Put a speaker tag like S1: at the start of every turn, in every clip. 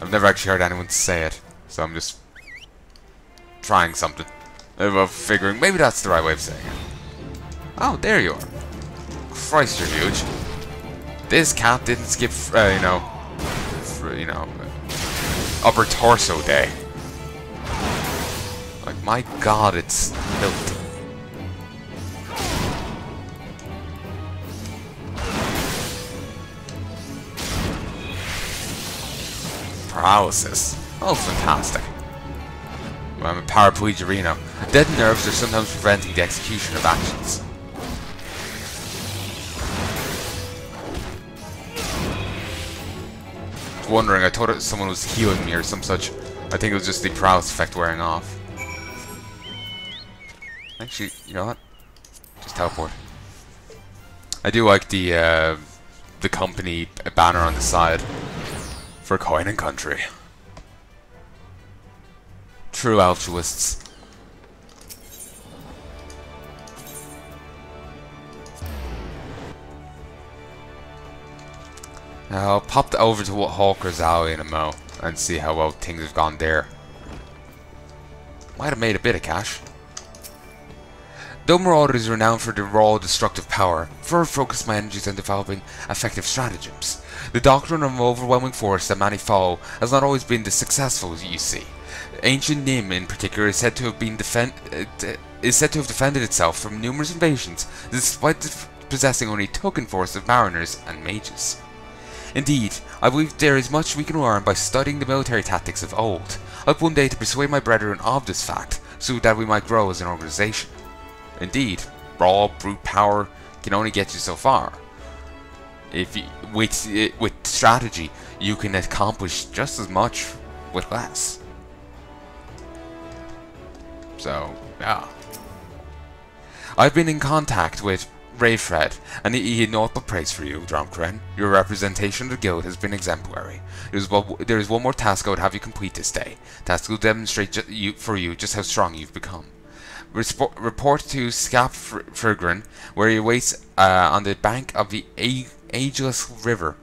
S1: I've never actually heard anyone say it, so I'm just trying something. Of figuring maybe that's the right way of saying it. Oh, there you are. Christ, you're huge. This cat didn't skip, uh, you know, you know, upper torso day. Like, my god, it's milked. Paralysis. Oh, fantastic. I'm a paraplegic Dead nerves are sometimes preventing the execution of actions. wondering, I thought someone was healing me or some such. I think it was just the paralysis effect wearing off. Actually, you know what? Just teleport. I do like the uh, the company banner on the side for coin and country. True altruists. I'll pop over to what Hawker's Alley in a mo and see how well things have gone there. Might have made a bit of cash. Though Marauder is renowned for their raw destructive power, further focus my energies on developing effective stratagems. The doctrine of overwhelming force that many follow has not always been the successful as you see. Ancient Nym, in particular, is said to have been defend uh, is said to have defended itself from numerous invasions, despite possessing only token force of mariners and mages. Indeed, I believe there is much we can learn by studying the military tactics of old. I hope one day to persuade my brethren of this fact, so that we might grow as an organization. Indeed, raw brute power can only get you so far. If you, with eh, with strategy, you can accomplish just as much with less. So, yeah. I've been in contact with Rayfred, and he had naught but praise for you, Dromkuren. Your representation of the guild has been exemplary. There is, one, there is one more task I would have you complete this day. Task will demonstrate you, for you just how strong you've become. Report to Scap Fergren, where he awaits uh, on the bank of the A Agelyss River,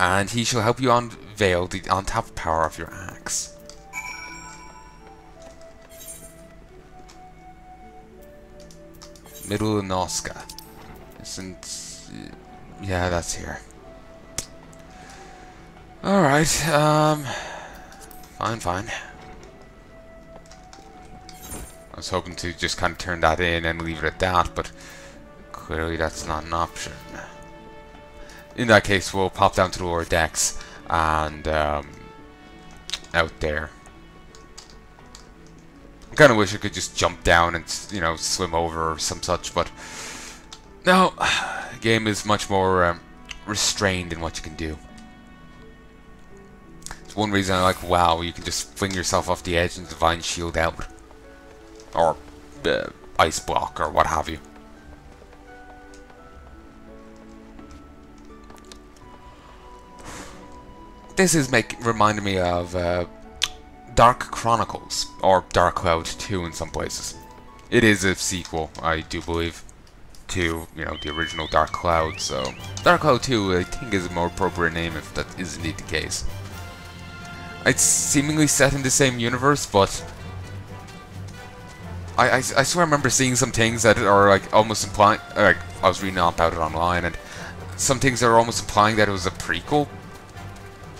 S1: and he shall help you unveil the untapped power of your axe. Middle Noscea. Isn't... Yeah, that's here. Alright, um... Fine, fine. I was hoping to just kind of turn that in and leave it at that, but clearly that's not an option. In that case, we'll pop down to the lower decks and um, out there I kind of wish I could just jump down and, you know, swim over or some such, but no, the game is much more um, restrained in what you can do. It's one reason I like WoW, you can just fling yourself off the edge and Divine Shield out. Or uh, Ice Block, or what have you. This is make reminding me of uh, Dark Chronicles, or Dark Cloud 2 in some places. It is a sequel, I do believe, to, you know, the original Dark Cloud, so... Dark Cloud 2, I think, is a more appropriate name if that is indeed the case. It's seemingly set in the same universe, but... I, I, I swear I remember seeing some things that are, like, almost implying... Like, I was reading about it online, and some things that are almost implying that it was a prequel,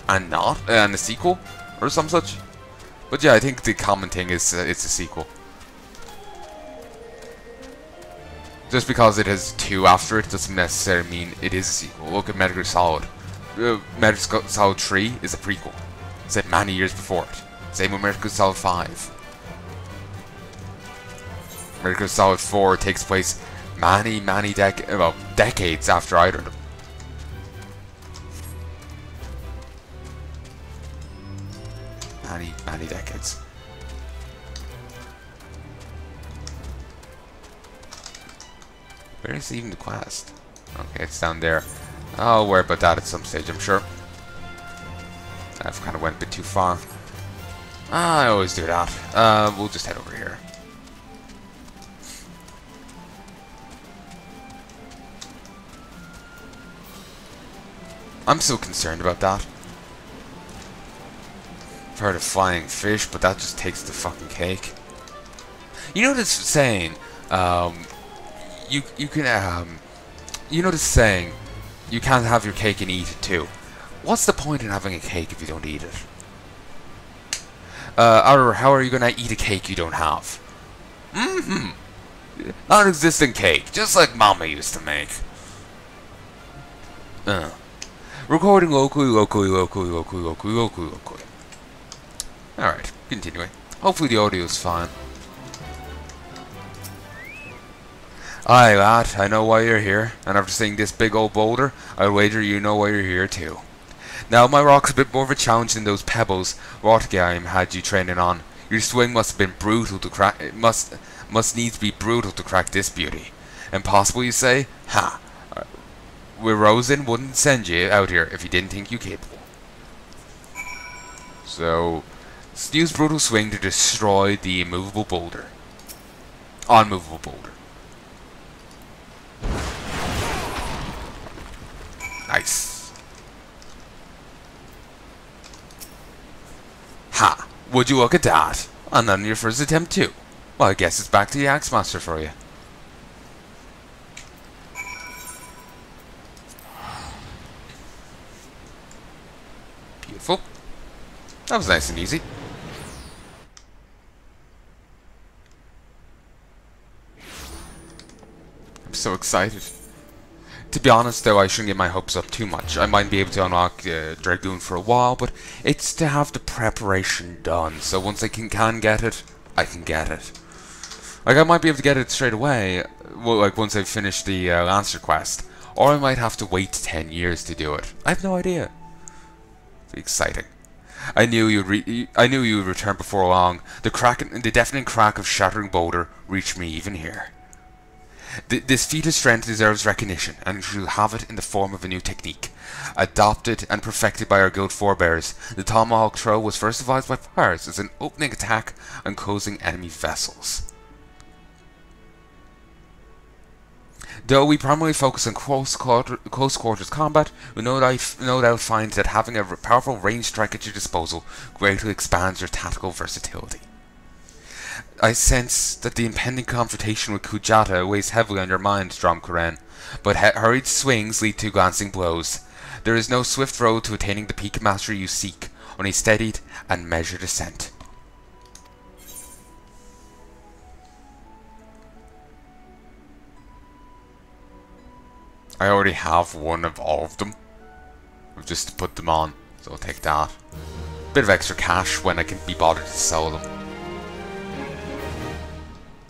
S1: and not, and a sequel, or some such. But yeah, I think the common thing is uh, it's a sequel. Just because it has two after it doesn't necessarily mean it is a sequel. Look at Metal Gear Solid. Uh, Metal Gear Solid 3 is a prequel. Set many years before it. Same with Metal Gear Solid 5. Metal Gear Solid 4 takes place many, many dec well, decades after either of them. many, many decades. Where is even the quest? Okay, it's down there. I'll worry about that at some stage, I'm sure. I've kind of went a bit too far. I always do that. Uh, we'll just head over here. I'm so concerned about that. I've heard of flying fish, but that just takes the fucking cake. You know this saying, um, you you can um, you know this saying, you can't have your cake and eat it too. What's the point in having a cake if you don't eat it? Uh, or how are you gonna eat a cake you don't have? Mm-hmm. Non-existent cake, just like Mama used to make. Uh. Recording locally, locally, locally, locally, locally, locally, locally. Alright, continuing. Hopefully the audio is fine. Aye, lad, I know why you're here, and after seeing this big old boulder, I'll wager you know why you're here too. Now, my rock's a bit more of a challenge than those pebbles Rotgheim had you training on. Your swing must have been brutal to crack. It must must needs be brutal to crack this beauty. Impossible, you say? Ha! Rosen wouldn't send you out here if he didn't think you capable. So, use brutal swing to destroy the immovable boulder. Unmovable boulder. Nice. Ha! Would you look at that? And then your first attempt too. Well, I guess it's back to the Axemaster for you. That was nice and easy. I'm so excited. To be honest though, I shouldn't get my hopes up too much. I might be able to unlock uh, Dragoon for a while, but it's to have the preparation done. So once I can, can get it, I can get it. Like, I might be able to get it straight away, well, like once I've finished the uh, Lancer quest. Or I might have to wait 10 years to do it. I have no idea. It's exciting. I knew you'd I knew you would return before long. The crack, the deafening crack of shattering boulder reached me even here. Th this feat of strength deserves recognition, and you shall have it in the form of a new technique. Adopted and perfected by our guild forebears, the tomahawk throw was first devised by pirates as an opening attack on closing enemy vessels. Though we primarily focus on close, quarter, close quarters combat, we no doubt, no doubt find that having a powerful range strike at your disposal greatly expands your tactical versatility. I sense that the impending confrontation with Kujata weighs heavily on your mind, Dromkuren, but hurried swings lead to glancing blows. There is no swift road to attaining the peak mastery you seek, only steadied and measured ascent. I already have one of all of them. I've just put them on, so I'll take that. Bit of extra cash when I can be bothered to sell them.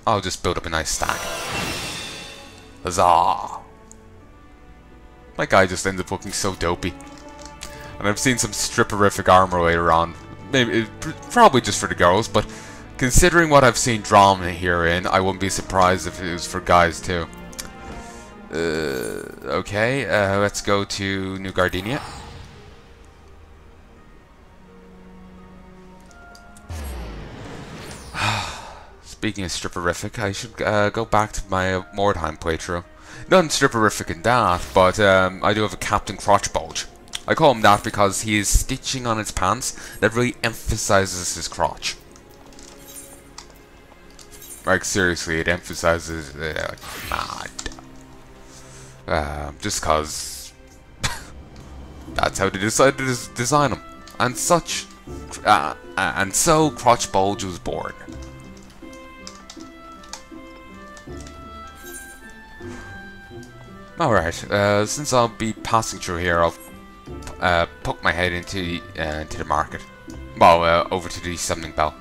S1: I'll just build up a nice stack. Huzzah! My guy just ended up looking so dopey. And I've seen some stripperific armor later on. Maybe, eh, probably just for the girls, but considering what I've seen drama here in, I wouldn't be surprised if it was for guys too. Uh, okay, uh, let's go to New Gridania. Speaking of stripperific, I should uh, go back to my uh, Mordheim playthrough. Not stripperific in that, but um, I do have a Captain Crotch Bulge. I call him that because he is stitching on his pants that really emphasizes his crotch. Like seriously, it emphasizes. Uh, uh, just cause that's how they decided to design them. And such, uh, and so Crotch Bulge was born. Alright, uh, since I'll be passing through here, I'll uh, poke my head into, uh, into the market. Well, uh, over to the Summoning Bell.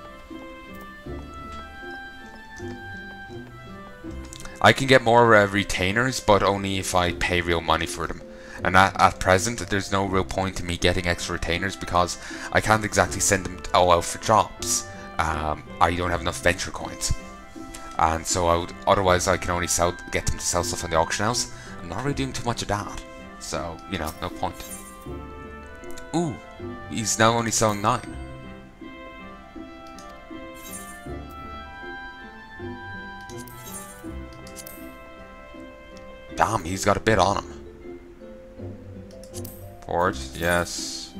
S1: I can get more uh, retainers, but only if I pay real money for them. And at, at, present, there's no real point in me getting extra retainers because I can't exactly send them all out for jobs. Um, I don't have enough venture coins. And so I would, otherwise I can only sell, get them to sell stuff on the auction house. I'm not really doing too much of that. So, you know, no point. Ooh, he's now only selling 9. Damn, he's got a bit on him. Port, yes.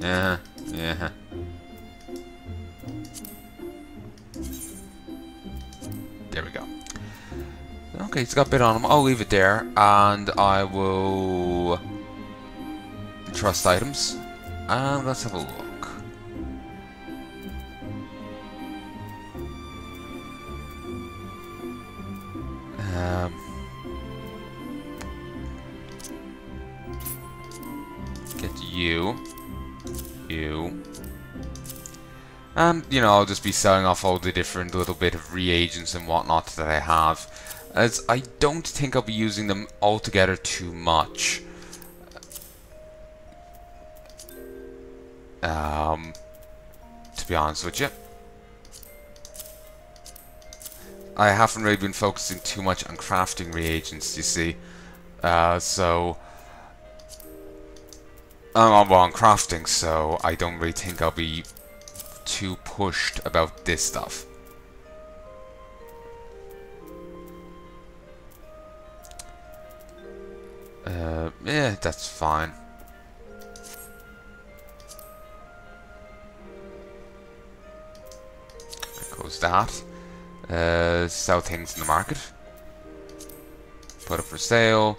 S1: Yeah, yeah. There we go. Okay, he's got a bit on him. I'll leave it there, and I will trust items. And let's have a look. And you know I'll just be selling off all the different little bit of reagents and whatnot that I have, as I don't think I'll be using them altogether too much. Um, to be honest with you. I haven't really been focusing too much on crafting reagents, you see. Uh, so... I'm on crafting, so I don't really think I'll be too pushed about this stuff. Uh, yeah, that's fine. There goes that. Uh, sell things in the market. Put it for sale.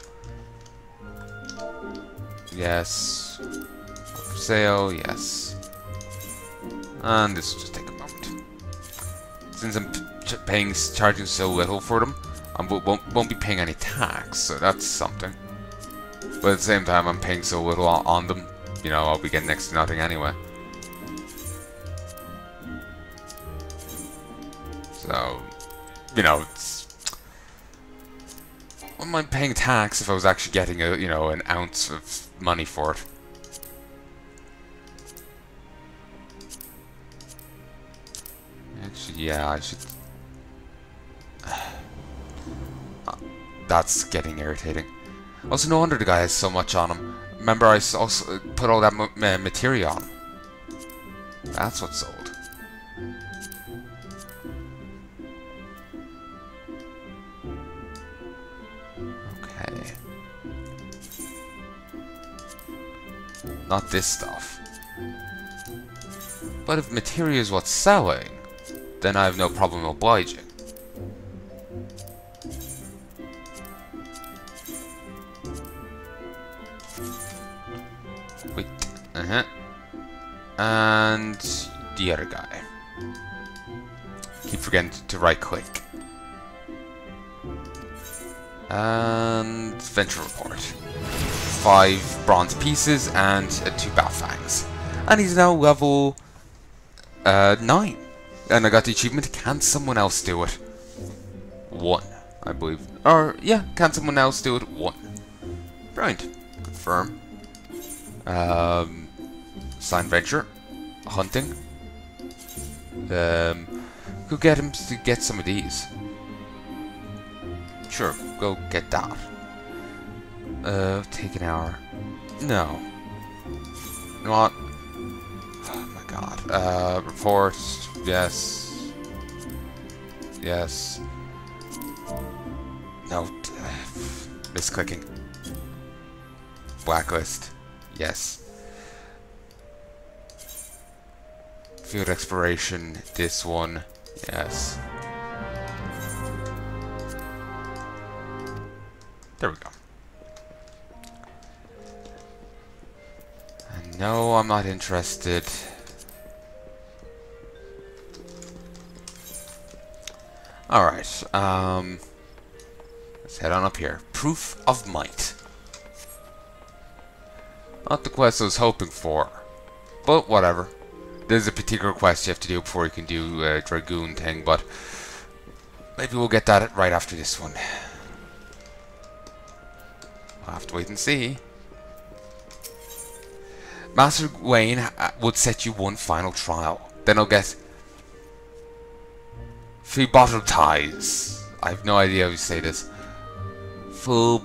S1: Yes. For sale, yes. And this will just take a moment. Since I'm paying, charging so little for them, I won't, won't be paying any tax, so that's something. But at the same time, I'm paying so little on them, you know, I'll be getting next to nothing anyway. So, you know, it's... I am paying tax if I was actually getting a, you know, an ounce of money for it. Yeah, I should... That's getting irritating. Also, no wonder the guy has so much on him. Remember, I also put all that material on. That's what's sold. Okay. Not this stuff. But if material is what's selling, then I have no problem obliging. Wait, uh-huh. And the other guy. Keep forgetting to right click. And venture report. Five bronze pieces and uh, two bat fangs. And he's now level uh, nine. And I got the achievement, can someone else do it? One, I believe. Or, yeah, can someone else do it? One. Brilliant. Confirm. Um, sign venture. Hunting. Um, go get him to get some of these. Sure, go get that. Uh, take an hour. No. What? Oh my god. Uh, report. Yes. Yes. No. Uh, Misclicking. Blacklist. Yes. Field exploration. This one. Yes. There we go. And no, I'm not interested. Alright, um... Let's head on up here. Proof of Might. Not the quest I was hoping for. But whatever. There's a particular quest you have to do before you can do a Dragoon thing, but... Maybe we'll get that right after this one. I'll have to wait and see. Master Wayne uh, would set you one final trial. Then I'll get Phlebotomize. I have no idea how you say this. Full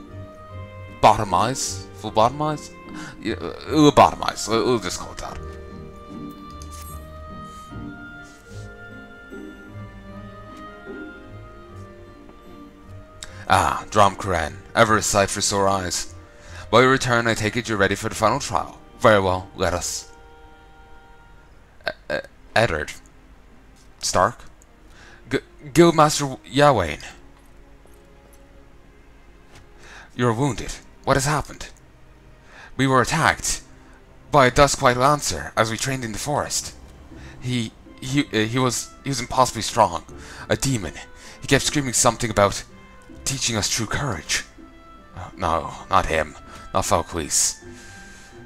S1: bottomize? Full bottomize? Yeah, uh. We'll, we'll just call it that. Ah, Drom ever a sight for sore eyes. By your return, I take it you're ready for the final trial. Very well, let us. Uh, Eddard. Stark? Guildmaster Ywain. You are wounded. What has happened? We were attacked by a Duskwight Lancer as we trained in the forest. He he uh, he was he was impossibly strong, a demon. He kept screaming something about teaching us true courage. Uh, no, not him, not Falquise.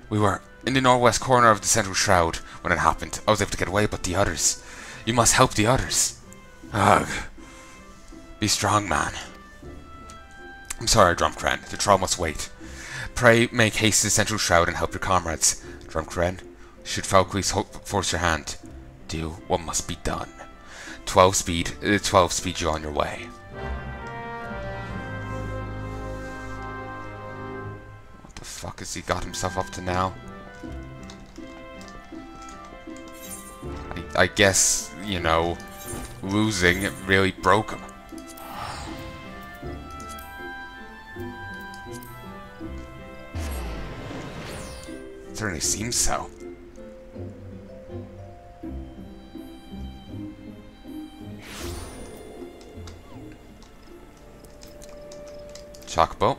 S1: We were in the northwest corner of the central shroud when it happened. I was able to get away, but the others. You must help the others. Ugh. Be strong, man. I'm sorry, Dromkuren. The trial must wait. Pray make haste to the central shroud and help your comrades. Dromkuren, should Falquise force your hand, do what must be done. 12 speed, uh, 12 speed you on your way. What the fuck has he got himself up to now? I, I guess, you know, losing it really broke him. It certainly seems so. Chocobo.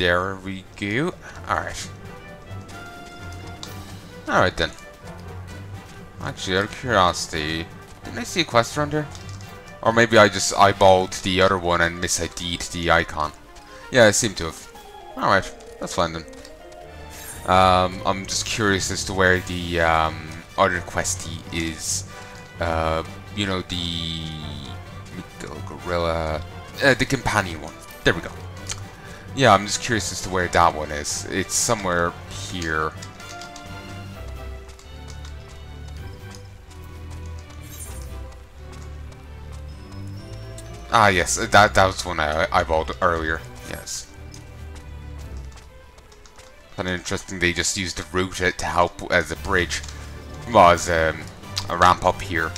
S1: There we go. Alright. Alright then. Actually, out of curiosity, didn't I see a quest around here? Or maybe I just eyeballed the other one and misid'd the icon. Yeah, I seem to have. Alright, that's fine then. Um, I'm just curious as to where the um, other questy is. Uh, you know, the Gorilla, uh, the companion one. There we go. Yeah, I'm just curious as to where that one is. It's somewhere here. Ah, yes, that that was one I eyeballed earlier. Yes. Kind of interesting. They just used the route to help as a bridge, well, as um, a ramp up here.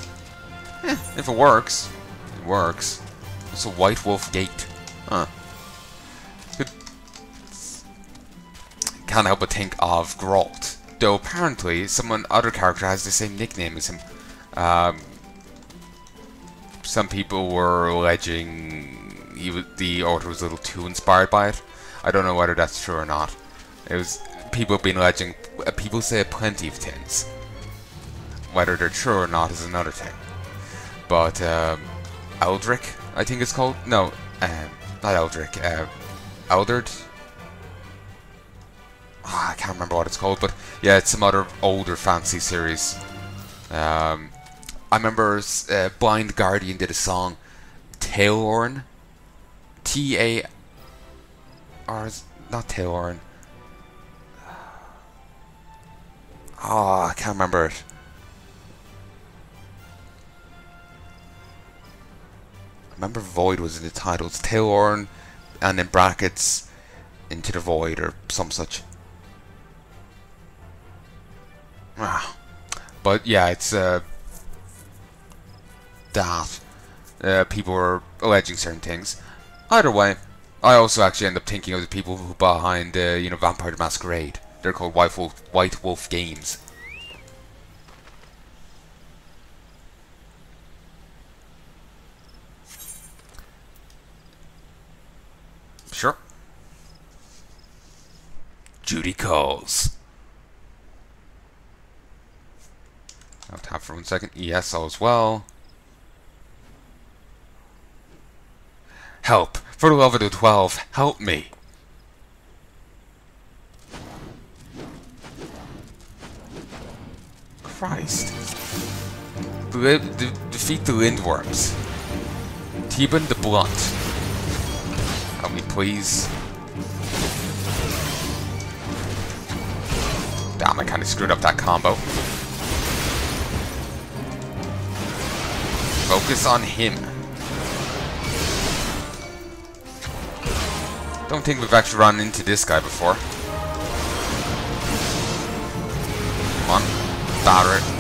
S1: Eh, if it works, it works. It's a White Wolf Gate. Huh. Can't help but think of Geralt. Though apparently, someone other character has the same nickname as him. Um, some people were alleging was, the author was a little too inspired by it. I don't know whether that's true or not. It was people been alleging. Uh, people say plenty of things. Whether they're true or not is another thing. But um, I think it's called. No, um, not Eldrick. Uh, Eldred. Oh, I can't remember what it's called, but yeah, it's some other older fancy series. Um, I remember uh, Blind Guardian did a song, Tailorn. T A R not Tailorn. Oh, I can't remember it. I remember Void was in the title. It's Tailorn, and in brackets, Into the Void or some such. Ah. But yeah, it's uh, that uh, people are alleging certain things. Either way, I also actually end up thinking of the people who behind, uh, you know, Vampire Masquerade. They're called White Wolf, White Wolf Games. Sure. Judy calls. I'll tap for one second. All as well. Help! For the love of the twelve, help me! Christ. De de defeat the Lindworms. Teban the Blunt. Help me, please. Damn, I kinda screwed up that combo. Focus on him. Don't think we've actually run into this guy before. Come on. It.